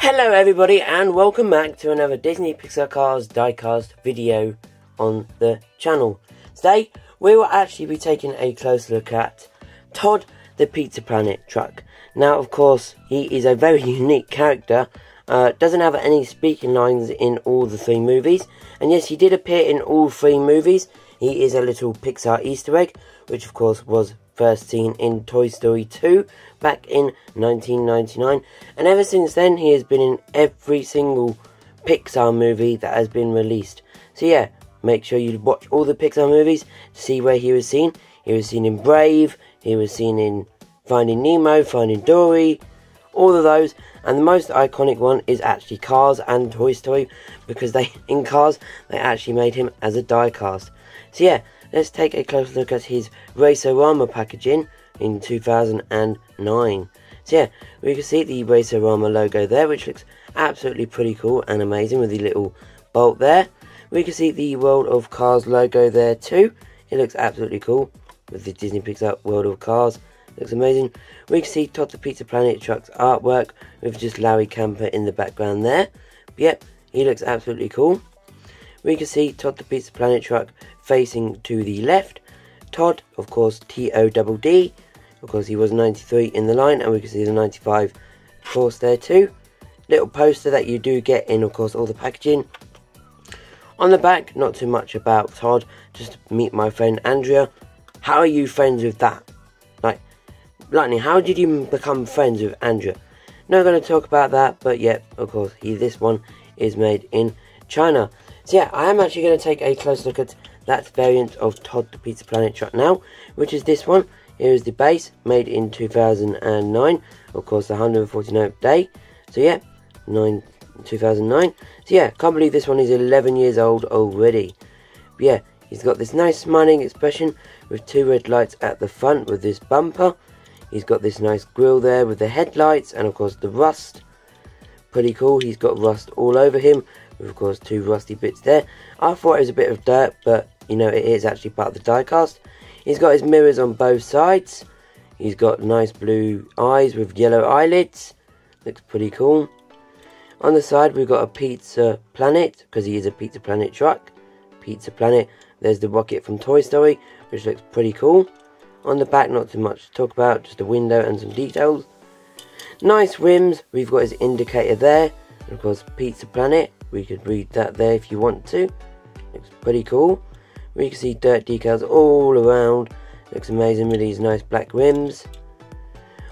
Hello everybody and welcome back to another Disney Pixar Cars diecast video on the channel. Today we will actually be taking a close look at Todd the Pizza Planet truck. Now of course he is a very unique character, uh, doesn't have any speaking lines in all the three movies and yes he did appear in all three movies. He is a little Pixar easter egg which of course was first seen in Toy Story 2 back in 1999 and ever since then he has been in every single Pixar movie that has been released. So yeah, make sure you watch all the Pixar movies to see where he was seen. He was seen in Brave, he was seen in Finding Nemo, Finding Dory, all of those and the most iconic one is actually Cars and Toy Story because they in Cars they actually made him as a diecast. So yeah, let's take a close look at his Racerama packaging in 2009. So yeah, we can see the Racerama logo there, which looks absolutely pretty cool and amazing with the little bolt there. We can see the World of Cars logo there too. It looks absolutely cool with the Disney Pixar World of Cars. Looks amazing. We can see Todd the Pizza Planet truck's artwork with just Larry Camper in the background there. But yep, he looks absolutely cool. We can see Todd the Pizza Planet truck facing to the left. Todd, of course, T-O-D-D. Of course, he was 93 in the line, and we can see the 95 course there too. Little poster that you do get in, of course, all the packaging. On the back, not too much about Todd, just meet my friend Andrea. How are you friends with that? Like, Lightning, how did you become friends with Andrea? Not going to talk about that, but yeah, of course, he this one is made in China. So yeah, I am actually going to take a close look at that variant of Todd the Pizza Planet truck now, which is this one. Here is the base, made in 2009, of course the 149th day. So yeah, 9, 2009. So yeah, can't believe this one is 11 years old already. But yeah, he's got this nice smiling expression with two red lights at the front with this bumper. He's got this nice grill there with the headlights and of course the rust. Pretty cool, he's got rust all over him with of course two rusty bits there. I thought it was a bit of dirt, but you know it is actually part of the diecast. He's got his mirrors on both sides. He's got nice blue eyes with yellow eyelids. Looks pretty cool. On the side we've got a Pizza Planet, because he is a Pizza Planet truck. Pizza Planet. There's the rocket from Toy Story, which looks pretty cool. On the back, not too much to talk about, just a window and some details. Nice rims, we've got his indicator there. Of course, Pizza Planet, we could read that there if you want to. Looks pretty cool. We can see dirt decals all around. Looks amazing with these nice black rims.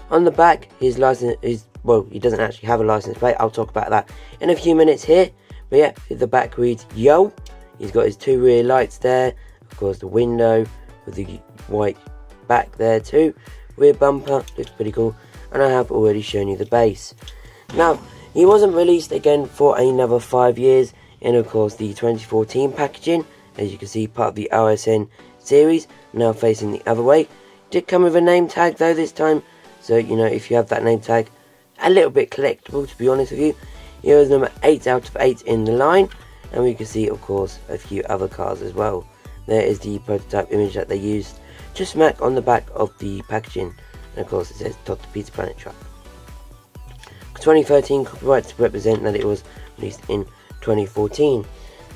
On the back, his license is well, he doesn't actually have a license plate. I'll talk about that in a few minutes here. But yeah, the back reads Yo. He's got his two rear lights there. Of course, the window with the white back there too. Rear bumper looks pretty cool. And I have already shown you the base. Now, he wasn't released again for another five years in, of course, the 2014 packaging. As you can see, part of the RSN series, now facing the other way. Did come with a name tag though this time. So, you know, if you have that name tag, a little bit collectible to be honest with you. Here is number 8 out of 8 in the line. And we can see, of course, a few other cars as well. There is the prototype image that they used just smack on the back of the packaging. And of course, it says Dr. Peter Planet truck. 2013 copyrights represent that it was released in 2014.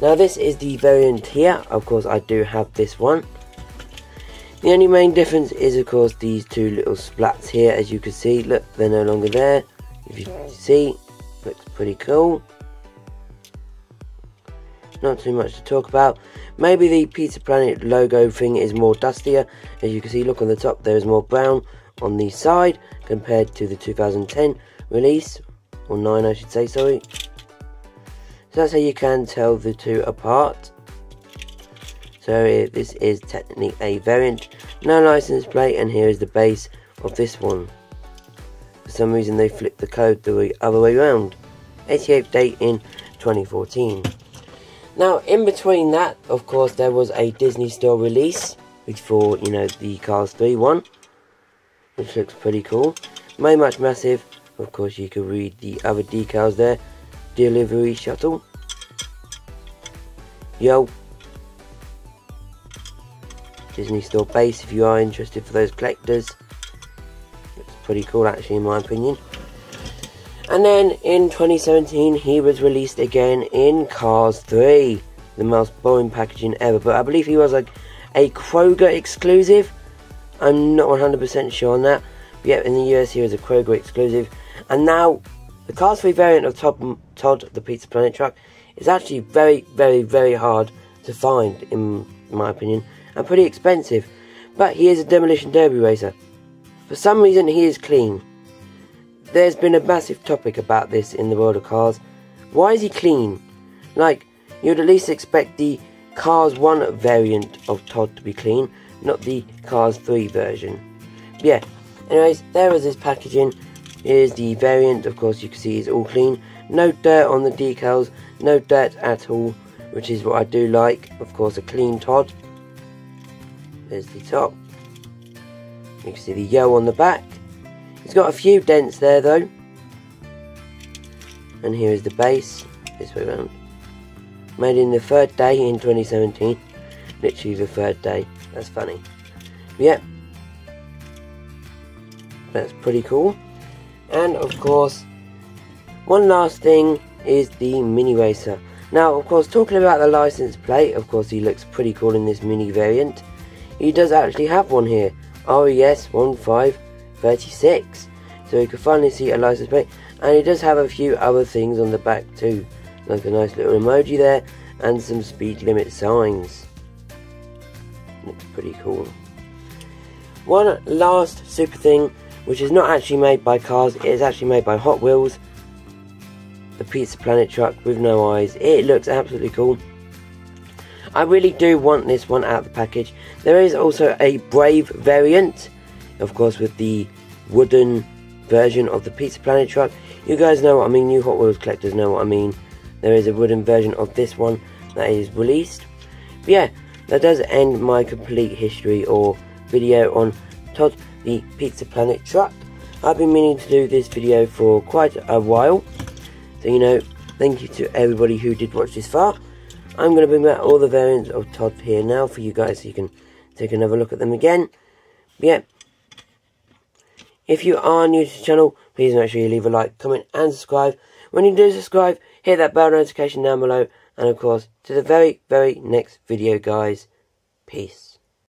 Now this is the variant here, of course I do have this one. The only main difference is of course these two little splats here as you can see, look they're no longer there. If you see, looks pretty cool. Not too much to talk about. Maybe the Pizza Planet logo thing is more dustier. As you can see, look on the top, there is more brown on the side compared to the 2010 release. Or 9 I should say, sorry. So that's how you can tell the two apart. So uh, this is technically a variant. No license plate and here is the base of this one. For some reason they flipped the code the other way around. 88th date in 2014. Now in between that of course there was a Disney Store release for you know the Cars 3 one which looks pretty cool. Very much massive. Of course you can read the other decals there delivery shuttle. Yo. Disney Store base if you are interested for those collectors. It's pretty cool actually in my opinion. And then in 2017, he was released again in Cars 3. The most boring packaging ever. But I believe he was like a Kroger exclusive. I'm not 100% sure on that. But yeah, in the US, he was a Kroger exclusive. And now, the Cars 3 variant of Todd, Todd the Pizza Planet truck is actually very, very, very hard to find, in my opinion. And pretty expensive. But he is a Demolition Derby racer. For some reason, he is clean. There's been a massive topic about this in the world of cars. Why is he clean? Like, you'd at least expect the Cars 1 variant of Todd to be clean, not the Cars 3 version. Yeah, anyways, there is his packaging. Here's the variant, of course, you can see it's all clean. No dirt on the decals, no dirt at all, which is what I do like. Of course, a clean Todd. There's the top. You can see the yo on the back. It's got a few dents there though. And here is the base, this way around. Made in the third day in 2017. Literally the third day. That's funny. But yeah. That's pretty cool. And of course, one last thing is the Mini Racer. Now, of course, talking about the license plate, of course, he looks pretty cool in this Mini variant. He does actually have one here. RES 1536. So you can finally see a license plate. And he does have a few other things on the back too. Like a nice little emoji there. And some speed limit signs. Looks pretty cool. One last super thing, which is not actually made by cars, it is actually made by Hot Wheels. The Pizza Planet truck with no eyes. It looks absolutely cool. I really do want this one out of the package. There is also a Brave variant, of course, with the wooden version of the Pizza Planet truck. You guys know what I mean, you Hot Wheels collectors know what I mean. There is a wooden version of this one that is released. But yeah, that does end my complete history or video on Todd the Pizza Planet truck. I've been meaning to do this video for quite a while. So, you know, thank you to everybody who did watch this far. I'm going to bring back all the variants of Todd here now for you guys so you can take another look at them again. But yeah, if you are new to the channel, please make sure you leave a like, comment and subscribe. When you do subscribe, hit that bell notification down below. And of course, to the very, very next video, guys. Peace.